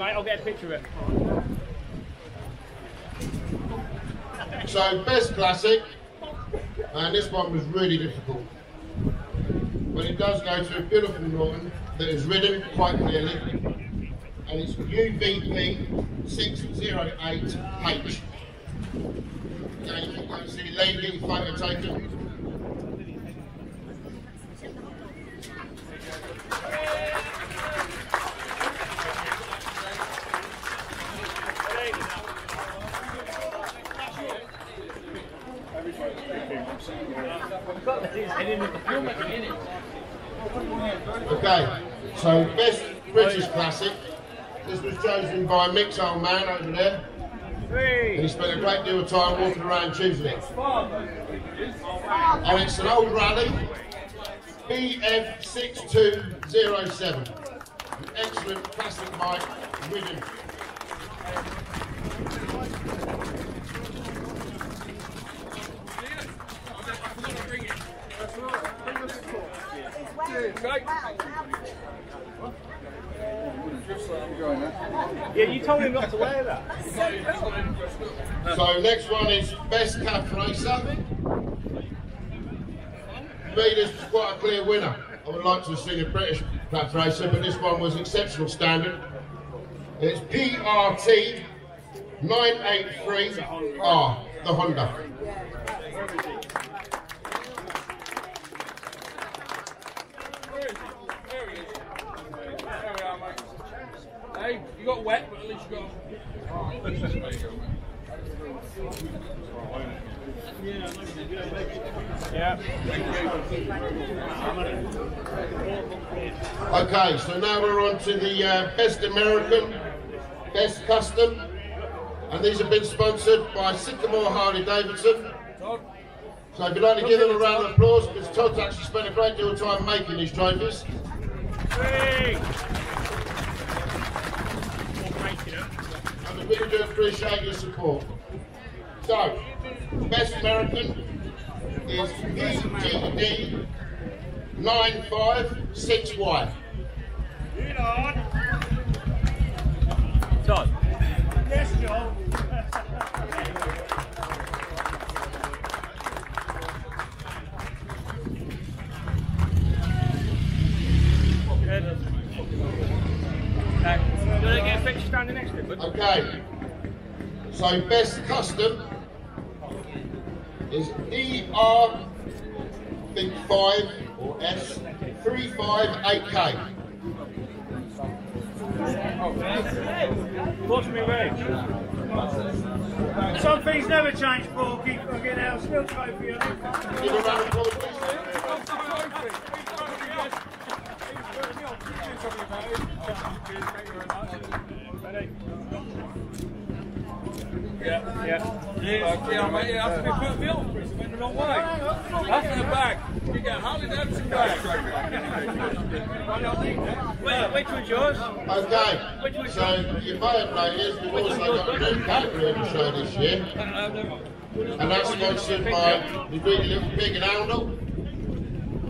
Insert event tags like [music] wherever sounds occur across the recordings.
mate, I'll get a picture of it. So, Best Classic, and this one was really difficult. But it does go to a beautiful Norton that is ridden quite clearly, and it's UVP 608H. Again, if you can see lady, photo taken. Okay, so best British classic. This was chosen by Mick's old man over there. And he spent a great deal of time walking around choosing it. And it's an old rally, BF6207. An excellent classic bike, ridden. Yeah, you told him not to wear that. So next one is best cafe racer. Was quite a clear winner. I would like to have seen a British cafe racer, but this one was exceptional standard. It's PRT 983R, the Honda. Hey, you got wet, but at least you got. Okay, so now we're on to the uh, Best American, Best Custom, and these have been sponsored by Sycamore Harley Davidson. So if you'd like to give them a round of applause, because Todd's actually spent a great deal of time making these trophies. Three. Really do appreciate your support. So, Best American is VGD 956Y. Todd. Yes, John. Good. Okay. You want to get a picture standing next to it? bud? Okay, so Best Custom is ER think 5 or S 358K. What's me rage? Some things never change, Paul. Keep fucking out. Still trophy. Give a round of applause, please. Yeah, yeah. Yeah, mate, yeah, that's a bit bill, Chris. It went the wrong way. That's in the bag. You get Harley Davidson bag. Wait, which one's yours? Okay, so you may have noticed we've also got a new category the show this year, and that's sponsored by the Really Little Pig and Oundle,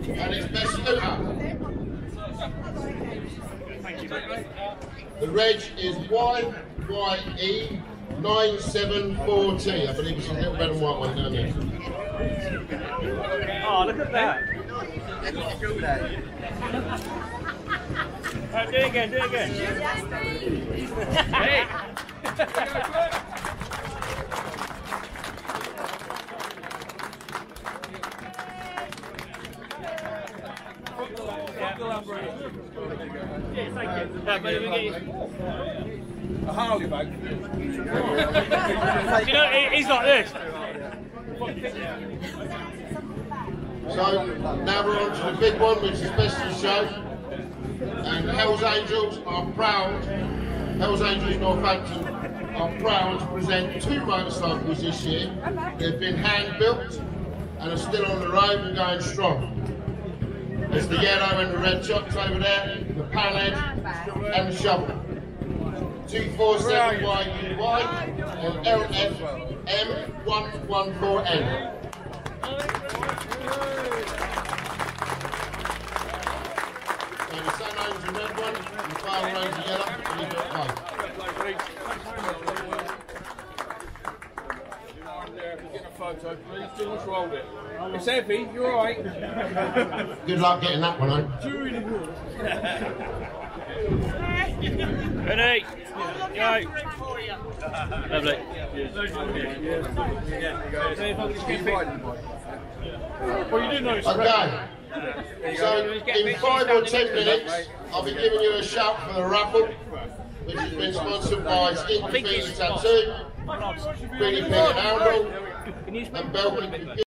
and it's Best Scooter. The reg is YYE 974T. I believe it's a little red and white one down there. Oh, look at that. [laughs] Right, do it again, do it again. hey! Yeah, thank you. Yeah, but we get you. A Harley bag. Do [laughs] you know, he- he's like this. So now we're on to the big one, which is Best in Show. And Hells Angels are proud, Hells Angels Northampton are proud to present two motorcycles this year. They've been hand built and are still on the road and going strong. There's the yellow and the red chocks over there, the pallet and the shovel. 247YUY and LFM114N. So the sun owns the red one, the father owns the yellow, and you got a photo, please. Do what's wrong it. It's heavy, you're alright. Good luck getting that one home. [laughs] Ready? Go. Lovely. Well, you do know it's Okay. So in five or ten minutes, I'll be giving you a shout for the raffle, which has been sponsored by Skin Graffiti Tattoo, Pretty Pig and Owl, and Belgian